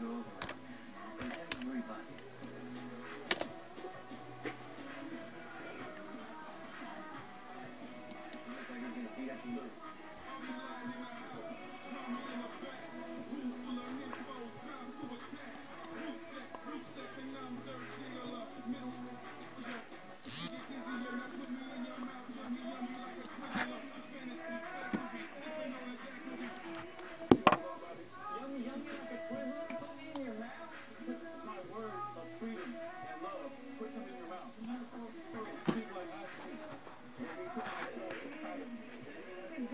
go.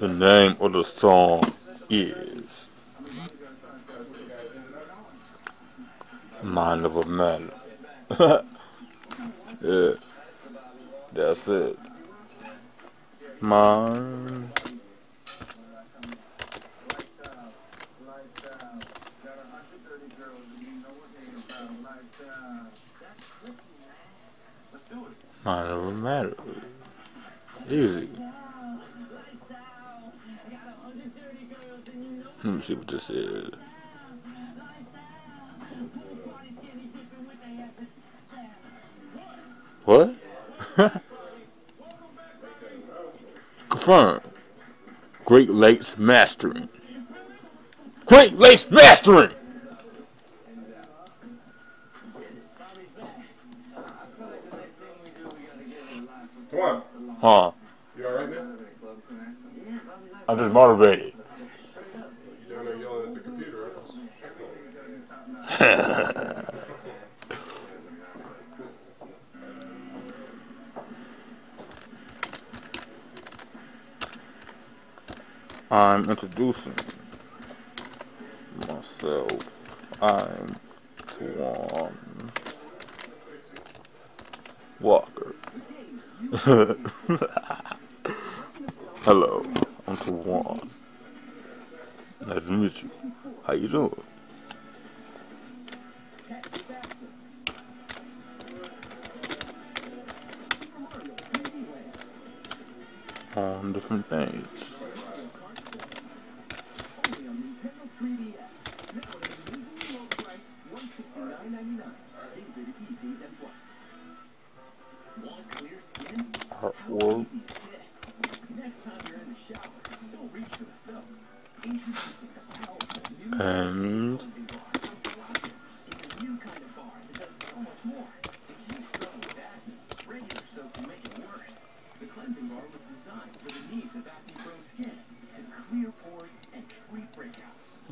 the name of the song is. Mind of a Man. yeah. That's it. Mind. Mind of a Matter. Easy. Let me see what this is. What? Confirm. Great Lakes Mastering. Great Lakes Mastering! Come on. Huh. You alright, man? I'm just motivated. You down there yelling at the computer, right? I'm introducing myself. I'm Tuan Walker. Hello, I'm Tuan. Nice to meet you. How you doing? On different things.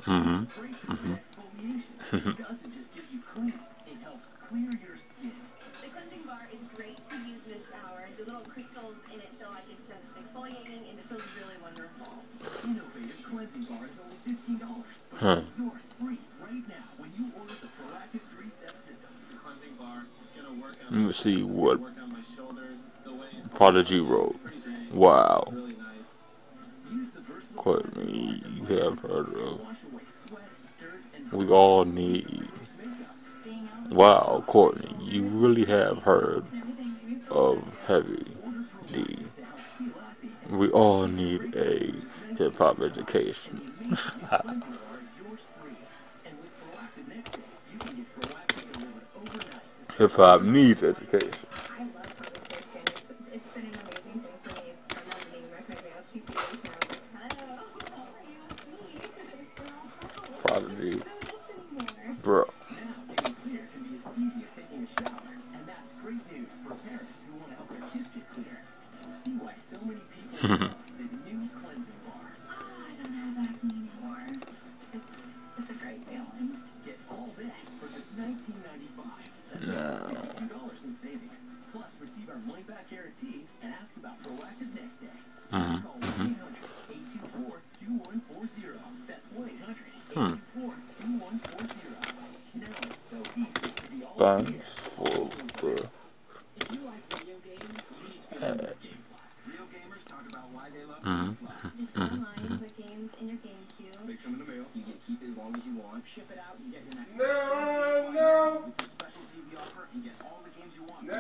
Gonna work Let me see what Prodigy wrote. Wow. Courtney, you have heard of. We all need. Wow, Courtney, you really have heard of Heavy D. We all need a hip hop education. hip hop needs education. Gamers talk about why they. GameFly. Just go online, put games in your game queue. They come in the mail. You get keep as long as you want. Ship it out and get your next No, no, special TV offer and get all the games you want. no,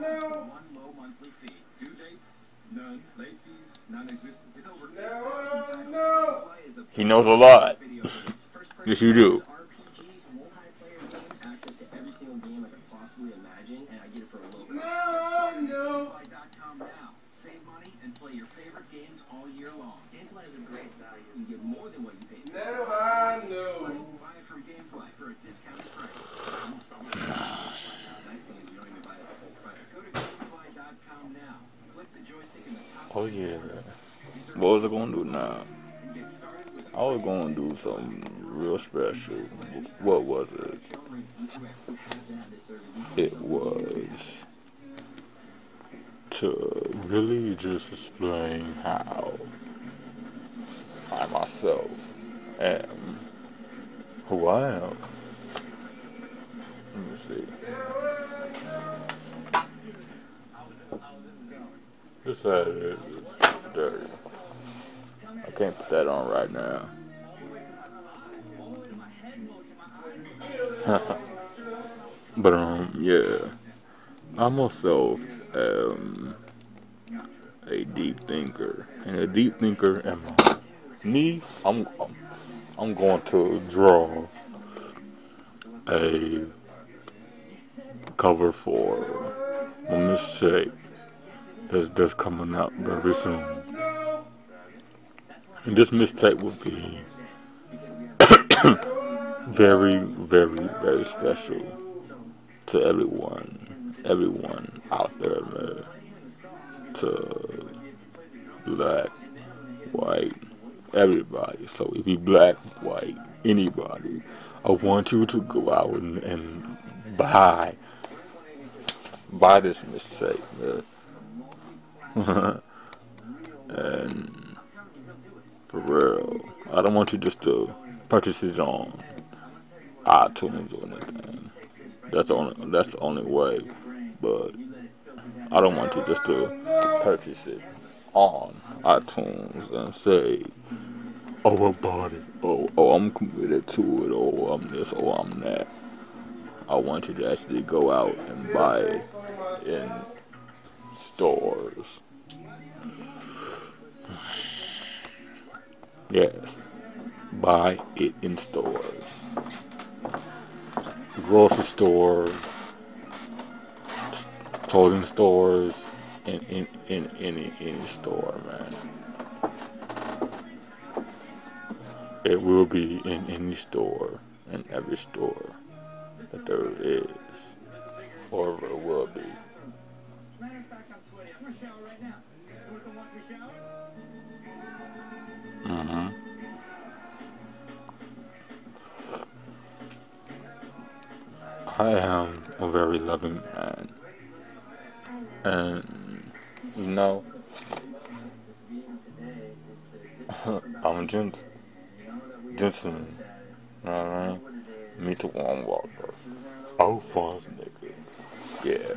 no, one low monthly fee. Due dates? None. Late fees? Non-existent. It's over. no, no. Play is the He knows a lot. video games. First person Yes, you do. RPGs, multiplayer games, access to every single game I could possibly imagine, and I get it for a low price. No, no. Gamefly.com now. Save money and play your favorite games all year long. Gamefly is a great value. You get more than what you paid. for. Now I know. Buy it from Gamefly for a discounted price. Almost always. Nice thing is you don't even buy it at price. Go to Gamefly.com now. Click the joystick in the top Oh yeah. What was I gonna do now? I was gonna do something real special. What was it? It was to really just explain how I myself am who I am. Let me see. This is dirty. I can't put that on right now. but um, yeah, I'm myself am a deep thinker, and a deep thinker am. Me, I'm, I'm, I'm going to draw a cover for a mistake that's, that's coming out very soon. And this mistake will be very, very, very special to everyone, everyone out there, man. To black, white, everybody. So if you black, white, anybody, I want you to go out and, and buy, buy this mistake, man. and for real, I don't want you just to purchase it on iTunes or anything. That's the only that's the only way. But I don't want you just to purchase it on iTunes and say, "Oh, I bought it," "Oh, oh, I'm committed to it," "Oh, I'm this," "Oh, I'm that." I want you to actually go out and buy it in stores. Yes, buy it in stores. Grocery stores, clothing stores, in, in, in any any store, man. It will be in any store, in every store that there is, or it will be. Mm-hmm. I am a very loving man. And, you know, I'm gent- gentleman. You know I mean? Me to one walker. Oh, fun nigga. Yeah.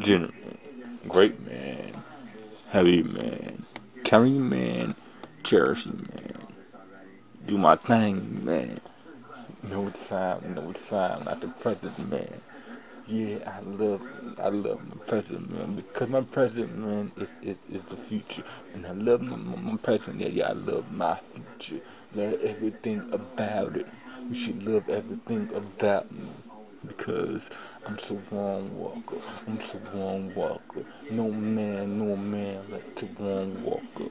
Gentleman. Great man. Heavy man. Caring man. Cherishing man. Do my thing, man. No time, no time, not the present man. Yeah, I love, I love my president, man because my president, man is is, is the future, and I love my, my present. Yeah, yeah, I love my future. Love everything about it. You should love everything about me because I'm Savon Walker. I'm Savon Walker. No man, no man like Savon Walker.